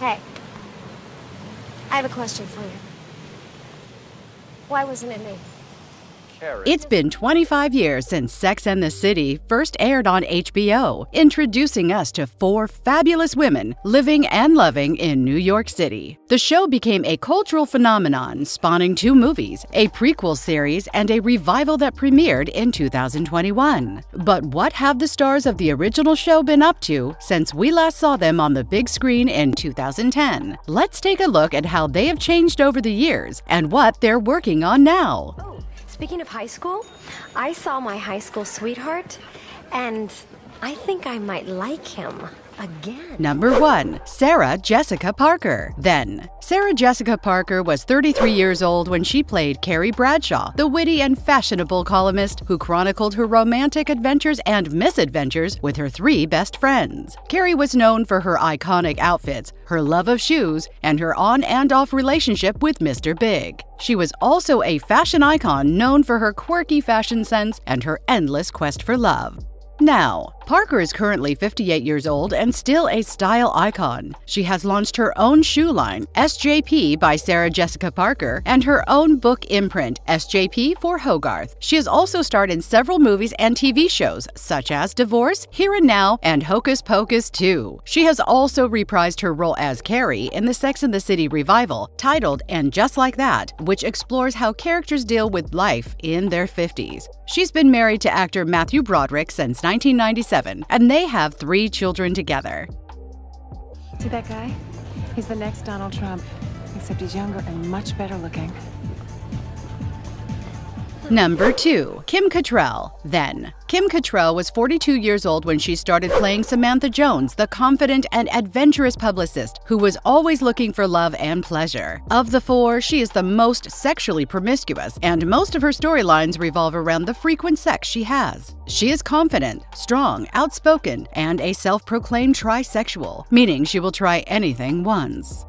Hey. I have a question for you. Why wasn't it me? It's been 25 years since Sex and the City first aired on HBO, introducing us to four fabulous women living and loving in New York City. The show became a cultural phenomenon, spawning two movies, a prequel series, and a revival that premiered in 2021. But what have the stars of the original show been up to since we last saw them on the big screen in 2010? Let's take a look at how they have changed over the years and what they're working on now. Oh, Speaking of high school, I saw my high school sweetheart, and I think I might like him again. Number 1. Sarah Jessica Parker. Then, Sarah Jessica Parker was 33 years old when she played Carrie Bradshaw, the witty and fashionable columnist who chronicled her romantic adventures and misadventures with her three best friends. Carrie was known for her iconic outfits, her love of shoes, and her on and off relationship with Mr. Big. She was also a fashion icon known for her quirky fashion sense and her endless quest for love. Now, Parker is currently 58 years old and still a style icon. She has launched her own shoe line, SJP by Sarah Jessica Parker, and her own book imprint, SJP for Hogarth. She has also starred in several movies and TV shows, such as Divorce, Here and Now, and Hocus Pocus 2. She has also reprised her role as Carrie in the Sex and the City revival, titled And Just Like That, which explores how characters deal with life in their 50s. She's been married to actor Matthew Broderick since 1997, and they have three children together. See that guy? He's the next Donald Trump, except he's younger and much better looking. Number 2. Kim Cattrall. Then, Kim Cattrall was 42 years old when she started playing Samantha Jones, the confident and adventurous publicist who was always looking for love and pleasure. Of the four, she is the most sexually promiscuous, and most of her storylines revolve around the frequent sex she has. She is confident, strong, outspoken, and a self proclaimed trisexual, meaning she will try anything once.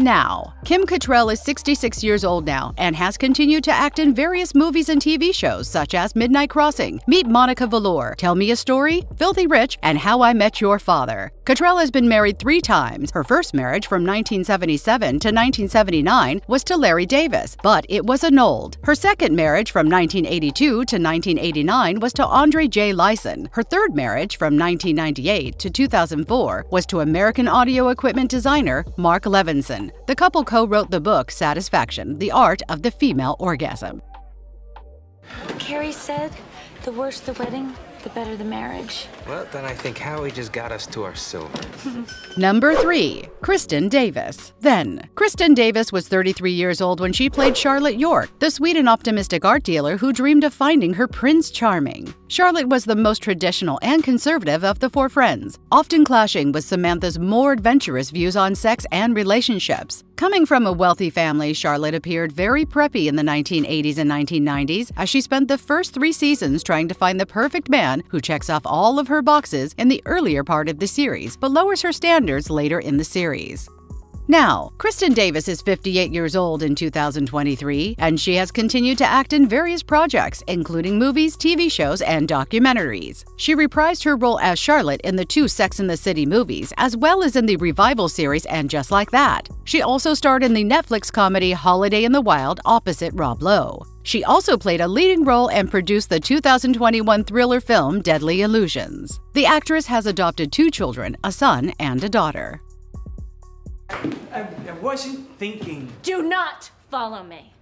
Now, Kim Cattrall is 66 years old now and has continued to act in various movies and TV shows such as Midnight Crossing, Meet Monica Velour, Tell Me a Story, Filthy Rich, and How I Met Your Father. Cattrall has been married three times. Her first marriage from 1977 to 1979 was to Larry Davies, but it was annulled. Her second marriage from 1982 to 1989 was to Andre J. Lyson. Her third marriage from 1998 to 2004 was to American audio equipment designer Mark Levinson. The couple co wrote the book Satisfaction The Art of the Female Orgasm. Carrie said, the worse the wedding, the better the marriage. Well, then I think Howie just got us to our silver. Number 3. Kristin Davis. Then, Kristin Davis was 33 years old when she played Charlotte York, the sweet and optimistic art dealer who dreamed of finding her Prince Charming. Charlotte was the most traditional and conservative of the four friends, often clashing with Samantha's more adventurous views on sex and relationships. Coming from a wealthy family, Charlotte appeared very preppy in the 1980s and 1990s as she spent the first three seasons trying to find the perfect man who checks off all of her boxes in the earlier part of the series but lowers her standards later in the series. Now, Kristin Davis is 58 years old in 2023, and she has continued to act in various projects, including movies, TV shows, and documentaries. She reprised her role as Charlotte in the two Sex and the City movies, as well as in the revival series And Just Like That. She also starred in the Netflix comedy Holiday in the Wild opposite Rob Lowe. She also played a leading role and produced the 2021 thriller film Deadly Illusions. The actress has adopted two children, a son and a daughter. I, I wasn't thinking. Do not follow me.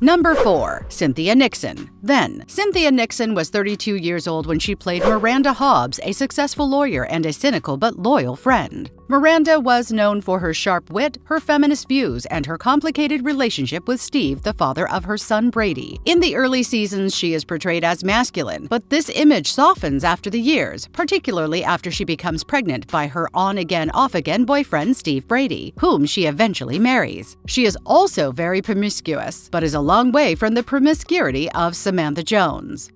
Number 4. Cynthia Nixon. Then, Cynthia Nixon was 32 years old when she played Miranda Hobbs, a successful lawyer and a cynical but loyal friend. Miranda was known for her sharp wit, her feminist views, and her complicated relationship with Steve, the father of her son Brady. In the early seasons, she is portrayed as masculine, but this image softens after the years, particularly after she becomes pregnant by her on again, off again boyfriend Steve Brady, whom she eventually marries. She is also very promiscuous, but is a long way from the promiscuity of Samantha Jones.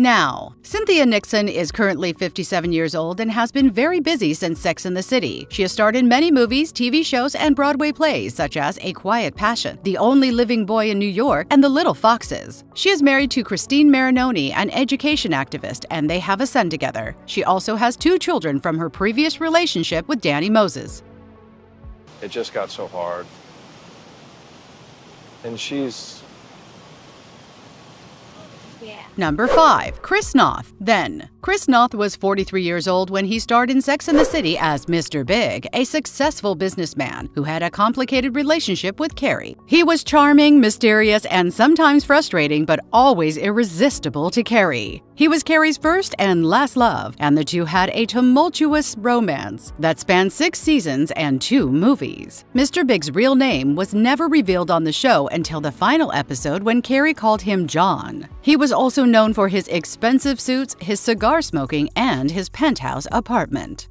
Now, Cynthia Nixon is currently 57 years old and has been very busy since Sex and the City. She has starred in many movies, TV shows, and Broadway plays such as A Quiet Passion, The Only Living Boy in New York, and The Little Foxes. She is married to Christine Marinoni, an education activist, and they have a son together. She also has two children from her previous relationship with Danny Mozes. It just got so hard. And she's Number 5. Chris Noth. Then, Chris Noth was 43 years old when he starred in Sex and the City as Mr. Big, a successful businessman who had a complicated relationship with Carrie. He was charming, mysterious, and sometimes frustrating, but always irresistible to Carrie. He was Carrie's first and last love, and the two had a tumultuous romance that spanned six seasons and two movies. Mr. Big's real name was never revealed on the show until the final episode when Carrie called him John. He was also known for his expensive suits, his cigar smoking, and his penthouse apartment.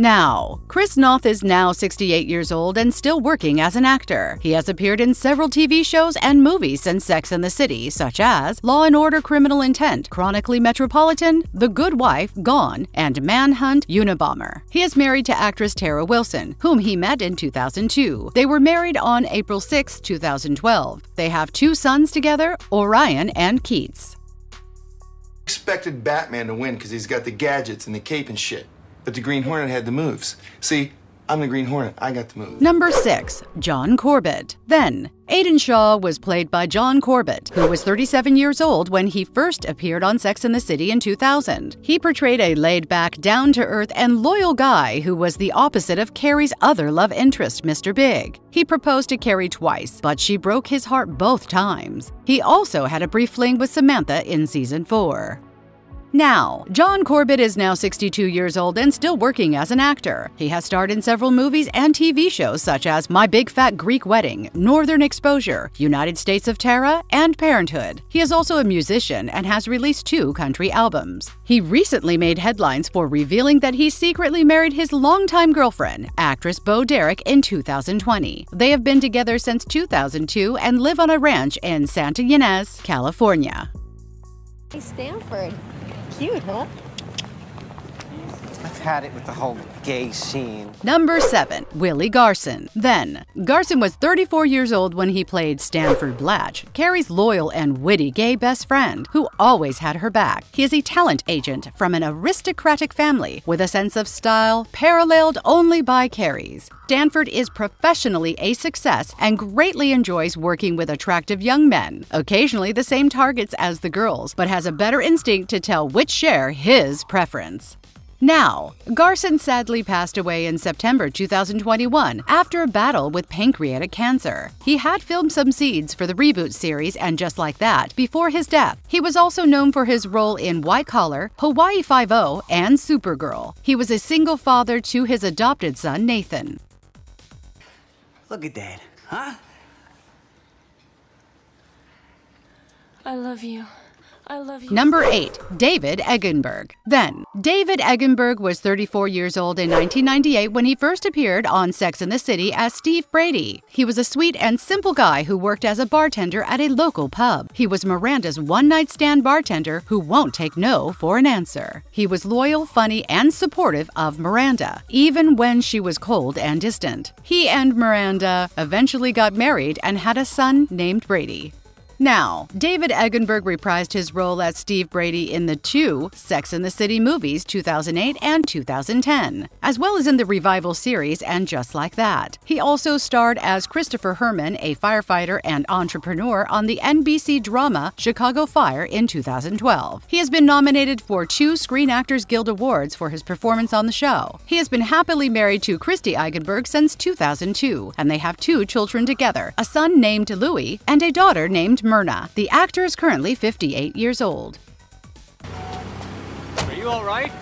Now, Chris Noth is now 68 years old and still working as an actor. He has appeared in several TV shows and movies since Sex and the City, such as Law and Order Criminal Intent, Chronically Metropolitan, The Good Wife, Gone, and Manhunt Unabomber. He is married to actress Tara Wilson, whom he met in 2002. They were married on April 6, 2012. They have two sons together, Orion and Keats. expected Batman to win because he's got the gadgets and the cape and shit. But the Green Hornet had the moves. See, I'm the Green Hornet. I got the moves. Number 6. John Corbett. Then, Aidan Shaw was played by John Corbett, who was 37 years old when he first appeared on Sex and the City in 2000. He portrayed a laid back, down to earth, and loyal guy who was the opposite of Carrie's other love interest, Mr. Big. He proposed to Carrie twice, but she broke his heart both times. He also had a brief fling with Samantha in season 4. Now, John Corbett is now 62 years old and still working as an actor. He has starred in several movies and TV shows such as My Big Fat Greek Wedding, Northern Exposure, United States of Tara, and Parenthood. He is also a musician and has released two country albums. He recently made headlines for revealing that he secretly married his longtime girlfriend, actress Bo Derek, in 2020. They have been together since 2002 and live on a ranch in Santa Ynez, California. Stanford. Cute, huh? I've had it with the whole gay scene. Number 7. Willie Garson. Then, Garson was 34 years old when he played Stanford Blatch, Carrie's loyal and witty gay best friend who always had her back. He is a talent agent from an aristocratic family with a sense of style paralleled only by Carrie's. Stanford is professionally a success and greatly enjoys working with attractive young men, occasionally the same targets as the girls, but has a better instinct to tell which share his preference. Now, Garson sadly passed away in September 2021 after a battle with pancreatic cancer. He had filmed some seeds for the reboot series and Just Like That before his death. He was also known for his role in White Collar, Hawaii Five-O, and Supergirl. He was a single father to his adopted son Nathan. Look at that, huh? I love you. I love you. Number 8. David Eigenberg. Then, David Eigenberg was 34 years old in 1998 when he first appeared on Sex and the City as Steve Brady. He was a sweet and simple guy who worked as a bartender at a local pub. He was Miranda's one night stand bartender who won't take no for an answer. He was loyal, funny, and supportive of Miranda, even when she was cold and distant. He and Miranda eventually got married and had a son named Brady. Now, David Eigenberg reprised his role as Steve Brady in the two Sex and the City movies 2008 and 2010, as well as in the revival series and Just Like That. He also starred as Christopher Herrmann, a firefighter and entrepreneur on the NBC drama Chicago Fire in 2012. He has been nominated for two Screen Actors Guild Awards for his performance on the show. He has been happily married to Christy Eigenberg since 2002, and they have two children together a son named Louis and a daughter named Myrna. The actor is currently 58 years old. Are you all right?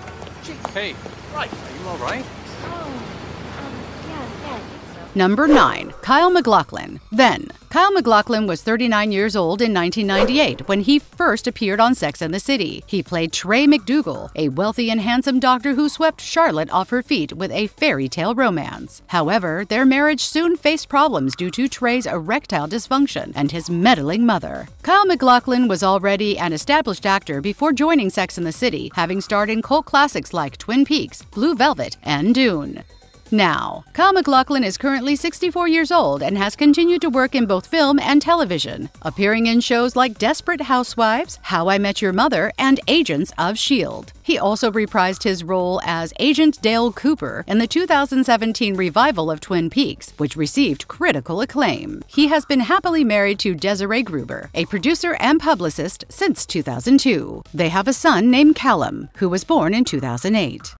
Hey, right. Are you all right? Oh, um, yeah, yeah, I think so. Number 9. Kyle MacLachlan. Then, Kyle MacLachlan was 39 years old in 1998 when he first appeared on Sex and the City. He played Trey MacDougal, a wealthy and handsome doctor who swept Charlotte off her feet with a fairy tale romance. However, their marriage soon faced problems due to Trey's erectile dysfunction and his meddling mother. Kyle MacLachlan was already an established actor before joining Sex and the City, having starred in cult classics like Twin Peaks, Blue Velvet, and Dune. Now, Kyle MacLachlan is currently 64 years old and has continued to work in both film and television, appearing in shows like Desperate Housewives, How I Met Your Mother, and Agents of S.H.I.E.L.D. He also reprised his role as Agent Dale Cooper in the 2017 revival of Twin Peaks, which received critical acclaim. He has been happily married to Desiree Gruber, a producer and publicist, since 2002. They have a son named Callum, who was born in 2008.